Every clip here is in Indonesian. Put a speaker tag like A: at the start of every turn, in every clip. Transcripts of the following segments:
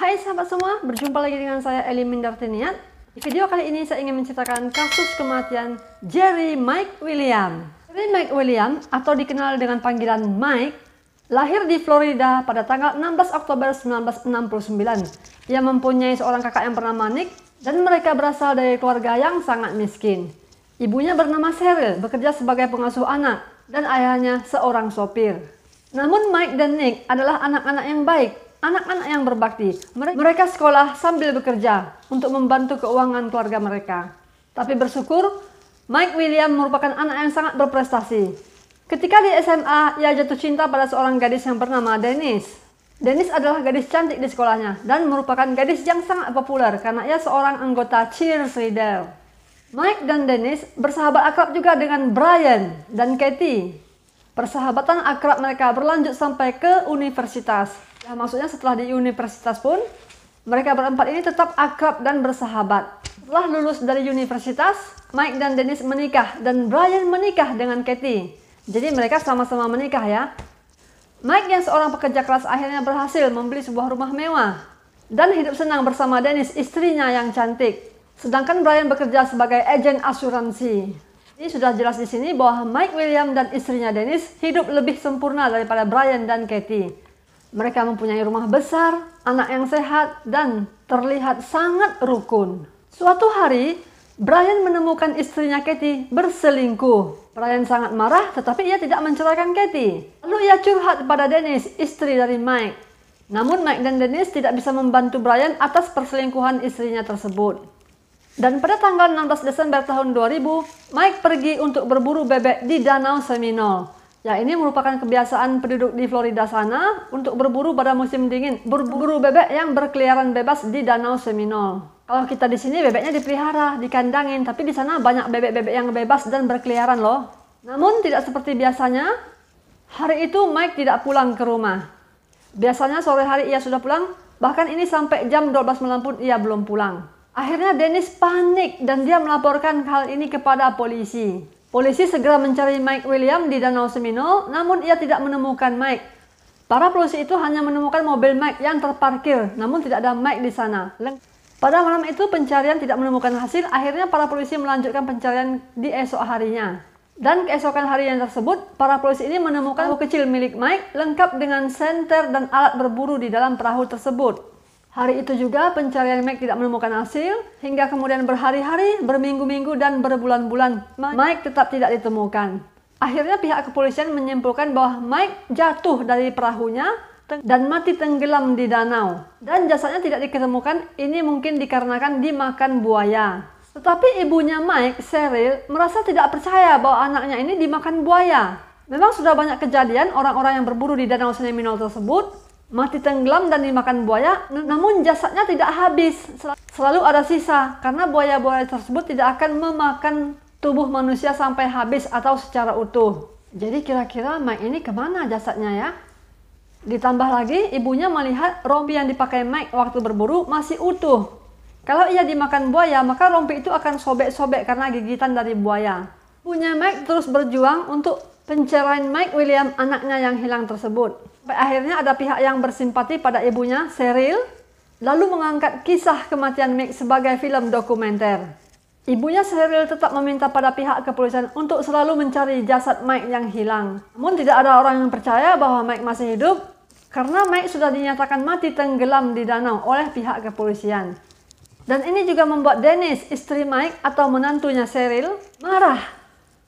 A: Hai sahabat semua, berjumpa lagi dengan saya Eli Mindartiniat. Di video kali ini saya ingin menceritakan kasus kematian Jerry Mike William. Jerry Mike William atau dikenal dengan panggilan Mike lahir di Florida pada tanggal 16 Oktober 1969. Ia mempunyai seorang kakak yang bernama Nick dan mereka berasal dari keluarga yang sangat miskin. Ibunya bernama Cheryl, bekerja sebagai pengasuh anak dan ayahnya seorang sopir. Namun Mike dan Nick adalah anak-anak yang baik anak-anak yang berbakti. Mereka sekolah sambil bekerja untuk membantu keuangan keluarga mereka. Tapi bersyukur, Mike William merupakan anak yang sangat berprestasi. Ketika di SMA, ia jatuh cinta pada seorang gadis yang bernama Dennis. Dennis adalah gadis cantik di sekolahnya dan merupakan gadis yang sangat populer karena ia seorang anggota cheerleader. Mike dan Dennis bersahabat akrab juga dengan Brian dan Katie. Persahabatan akrab mereka berlanjut sampai ke universitas. Ya, maksudnya setelah di universitas pun, mereka berempat ini tetap akrab dan bersahabat. Setelah lulus dari universitas, Mike dan Dennis menikah dan Brian menikah dengan Katie. Jadi mereka sama-sama menikah ya. Mike yang seorang pekerja keras akhirnya berhasil membeli sebuah rumah mewah dan hidup senang bersama Dennis istrinya yang cantik. Sedangkan Brian bekerja sebagai agen asuransi. Ini sudah jelas di sini bahwa Mike William dan istrinya Dennis hidup lebih sempurna daripada Brian dan Katie. Mereka mempunyai rumah besar, anak yang sehat, dan terlihat sangat rukun. Suatu hari, Brian menemukan istrinya Katie berselingkuh. Brian sangat marah, tetapi ia tidak menceraikan Katie. Lalu ia curhat kepada Dennis, istri dari Mike. Namun Mike dan Dennis tidak bisa membantu Brian atas perselingkuhan istrinya tersebut. Dan pada tanggal 16 Desember tahun 2000, Mike pergi untuk berburu bebek di Danau Seminole. Ya, ini merupakan kebiasaan penduduk di Florida sana untuk berburu pada musim dingin. Berburu bebek yang berkeliaran bebas di Danau Seminole. Kalau kita di sini bebeknya dipelihara, dikandangin, tapi di sana banyak bebek-bebek yang bebas dan berkeliaran loh. Namun tidak seperti biasanya, hari itu Mike tidak pulang ke rumah. Biasanya sore hari ia sudah pulang, bahkan ini sampai jam 12 malam pun ia belum pulang. Akhirnya Dennis panik dan dia melaporkan hal ini kepada polisi. Polisi segera mencari Mike William di Danau Seminole, namun ia tidak menemukan Mike. Para polisi itu hanya menemukan mobil Mike yang terparkir, namun tidak ada Mike di sana. Pada malam itu pencarian tidak menemukan hasil, akhirnya para polisi melanjutkan pencarian di esok harinya. Dan keesokan hari yang tersebut, para polisi ini menemukan perahu kecil milik Mike lengkap dengan senter dan alat berburu di dalam perahu tersebut. Hari itu juga pencarian Mike tidak menemukan hasil, hingga kemudian berhari-hari, berminggu-minggu, dan berbulan-bulan Mike tetap tidak ditemukan. Akhirnya pihak kepolisian menyimpulkan bahwa Mike jatuh dari perahunya dan mati tenggelam di danau. Dan jasadnya tidak ditemukan, ini mungkin dikarenakan dimakan buaya. Tetapi ibunya Mike, Cheryl, merasa tidak percaya bahwa anaknya ini dimakan buaya. Memang sudah banyak kejadian orang-orang yang berburu di danau Seminole tersebut mati tenggelam dan dimakan buaya, namun jasadnya tidak habis. Selalu ada sisa, karena buaya-buaya tersebut tidak akan memakan tubuh manusia sampai habis atau secara utuh. Jadi kira-kira Mike ini ke mana jasadnya ya? Ditambah lagi, ibunya melihat rompi yang dipakai Mike waktu berburu masih utuh. Kalau ia dimakan buaya, maka rompi itu akan sobek-sobek karena gigitan dari buaya. Punya Mike terus berjuang untuk pencerahan Mike William anaknya yang hilang tersebut. Akhirnya ada pihak yang bersimpati pada ibunya, Cheryl, lalu mengangkat kisah kematian Mike sebagai film dokumenter. Ibunya Cheryl tetap meminta pada pihak kepolisian untuk selalu mencari jasad Mike yang hilang. Namun tidak ada orang yang percaya bahwa Mike masih hidup karena Mike sudah dinyatakan mati tenggelam di danau oleh pihak kepolisian. Dan ini juga membuat Dennis, istri Mike atau menantunya Cheryl, marah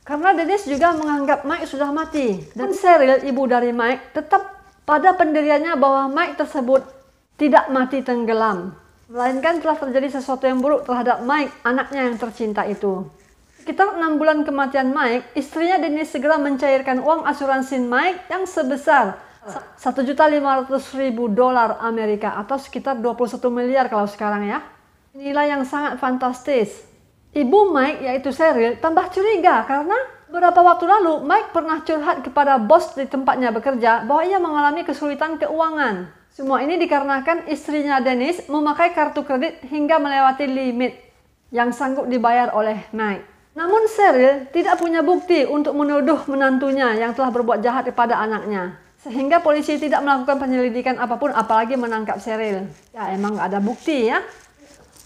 A: karena Dennis juga menganggap Mike sudah mati. Dan Cheryl, ibu dari Mike, tetap pada pendiriannya bahwa Mike tersebut tidak mati tenggelam. Melainkan telah terjadi sesuatu yang buruk terhadap Mike, anaknya yang tercinta itu. Sekitar enam bulan kematian Mike, istrinya Dennis segera mencairkan uang asuransi Mike yang sebesar 1.500.000 dolar Amerika atau sekitar 21 miliar kalau sekarang ya. Nilai yang sangat fantastis. Ibu Mike yaitu Cheryl tambah curiga karena beberapa waktu lalu Mike pernah curhat kepada bos di tempatnya bekerja bahwa ia mengalami kesulitan keuangan. Semua ini dikarenakan istrinya Dennis memakai kartu kredit hingga melewati limit yang sanggup dibayar oleh Mike. Namun Cheryl tidak punya bukti untuk menuduh menantunya yang telah berbuat jahat kepada anaknya. Sehingga polisi tidak melakukan penyelidikan apa pun apalagi menangkap Cheryl. Ya emang nggak ada bukti ya.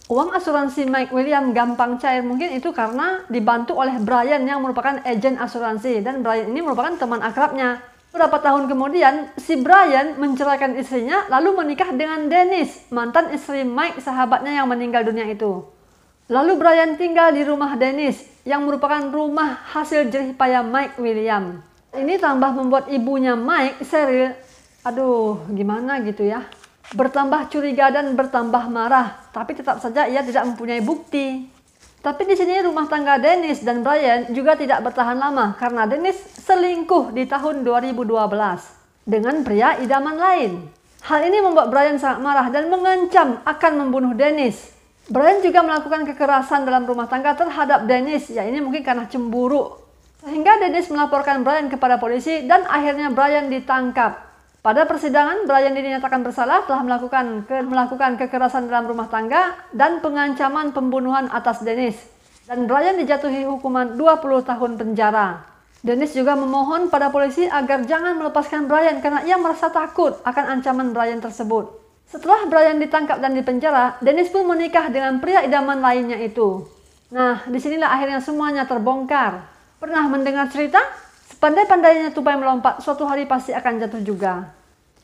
A: Uang asuransi Mike William gampang cair mungkin itu karena dibantu oleh Brian yang merupakan agen asuransi dan Brian ini merupakan teman akrabnya. Beberapa tahun kemudian, si Brian menceraikan istrinya lalu menikah dengan Dennis, mantan istri Mike sahabatnya yang meninggal dunia itu. Lalu Brian tinggal di rumah Dennis yang merupakan rumah hasil jerih payah Mike William. Ini tambah membuat ibunya Mike, Cheryl, aduh gimana gitu ya bertambah curiga dan bertambah marah, tapi tetap saja ia tidak mempunyai bukti. Tapi di sini rumah tangga Dennis dan Brian juga tidak bertahan lama karena Dennis selingkuh di tahun 2012 dengan pria idaman lain. Hal ini membuat Brian sangat marah dan mengancam akan membunuh Dennis. Brian juga melakukan kekerasan dalam rumah tangga terhadap Dennis, ya ini mungkin karena cemburu. Sehingga Dennis melaporkan Brian kepada polisi dan akhirnya Brian ditangkap. Pada persidangan, Brian dinyatakan bersalah telah melakukan ke, melakukan kekerasan dalam rumah tangga dan pengancaman pembunuhan atas Dennis. Dan Brian dijatuhi hukuman 20 tahun penjara. Dennis juga memohon pada polisi agar jangan melepaskan Brian karena ia merasa takut akan ancaman Brian tersebut. Setelah Brian ditangkap dan dipenjara, Dennis pun menikah dengan pria idaman lainnya itu. Nah, di sinilah akhirnya semuanya terbongkar. Pernah mendengar cerita? Sepandai-pandainya tupai melompat, suatu hari pasti akan jatuh juga.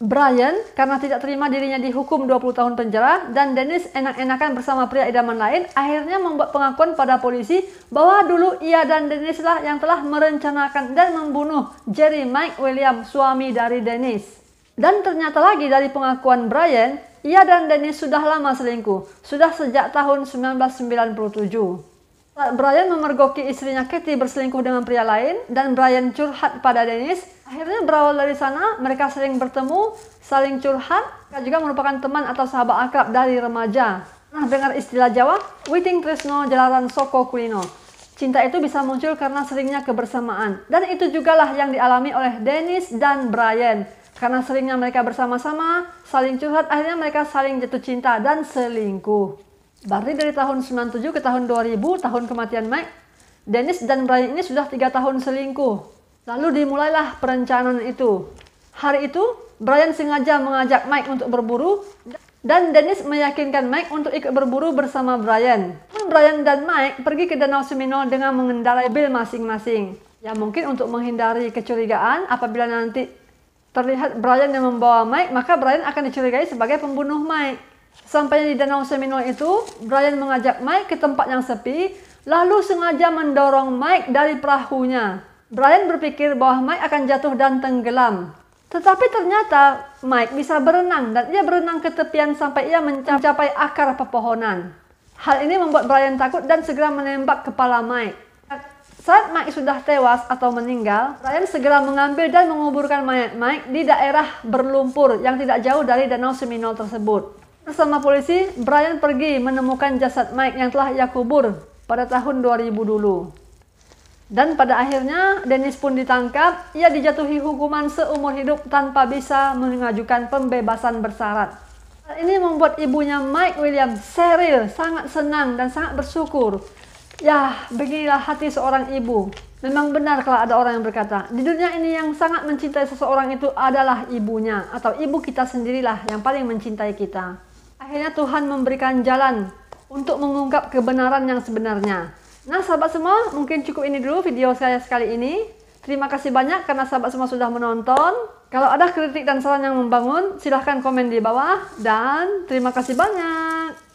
A: Brian karena tidak terima dirinya dihukum 20 tahun penjara dan Dennis enak-enakan bersama pria idaman lain akhirnya membuat pengakuan pada polisi bahwa dulu ia dan Dennis lah yang telah merencanakan dan membunuh Jerry Mike William suami dari Dennis. Dan ternyata lagi dari pengakuan Brian, ia dan Dennis sudah lama selingkuh, sudah sejak tahun 1997. Saat Brian memergoki istrinya Katie berselingkuh dengan pria lain dan Brian curhat pada Dennis, akhirnya berawal dari sana mereka sering bertemu, saling curhat, mereka juga merupakan teman atau sahabat akrab dari remaja. Nah, dengar istilah Jawa, Witing Trisno Jalaran Soko Kulino. Cinta itu bisa muncul karena seringnya kebersamaan. Dan itu jugalah yang dialami oleh Dennis dan Brian. Karena seringnya mereka bersama-sama, saling curhat, akhirnya mereka saling jatuh cinta dan selingkuh. Berarti dari tahun 97 ke tahun 2000, tahun kematian Mike, Dennis dan Brian ini sudah tiga tahun selingkuh. Lalu dimulailah perencanaan itu. Hari itu, Brian sengaja mengajak Mike untuk berburu dan Dennis meyakinkan Mike untuk ikut berburu bersama Brian. Brian dan Mike pergi ke Danau Seminole dengan mengendarai mobil masing-masing. Ya mungkin untuk menghindari kecurigaan apabila nanti terlihat Brian yang membawa Mike, maka Brian akan dicurigai sebagai pembunuh Mike. Sampai di Danau Seminole itu, Brian mengajak Mike ke tempat yang sepi, lalu sengaja mendorong Mike dari perahunya. Brian berpikir bahwa Mike akan jatuh dan tenggelam. Tetapi ternyata Mike bisa berenang dan ia berenang ke tepian sampai ia mencapai akar pepohonan. Hal ini membuat Brian takut dan segera menembak kepala Mike. Saat Mike sudah tewas atau meninggal, Brian segera mengambil dan menguburkan mayat Mike di daerah berlumpur yang tidak jauh dari Danau Seminole tersebut. Bersama polisi, Brian pergi menemukan jasad Mike yang telah ia kubur pada tahun 2000 dulu. Dan pada akhirnya, Dennis pun ditangkap. Ia dijatuhi hukuman seumur hidup tanpa bisa mengajukan pembebasan bersyarat. Ini membuat ibunya Mike William, Cheryl, sangat senang dan sangat bersyukur. Ya, beginilah hati seorang ibu. Memang benar kalau ada orang yang berkata, di dunia ini yang sangat mencintai seseorang itu adalah ibunya. Atau ibu kita sendirilah yang paling mencintai kita. Akhirnya Tuhan memberikan jalan untuk mengungkap kebenaran yang sebenarnya. Nah sahabat semua, mungkin cukup ini dulu video saya sekali ini. Terima kasih banyak karena sahabat semua sudah menonton. Kalau ada kritik dan saran yang membangun, silahkan komen di bawah. Dan terima kasih banyak.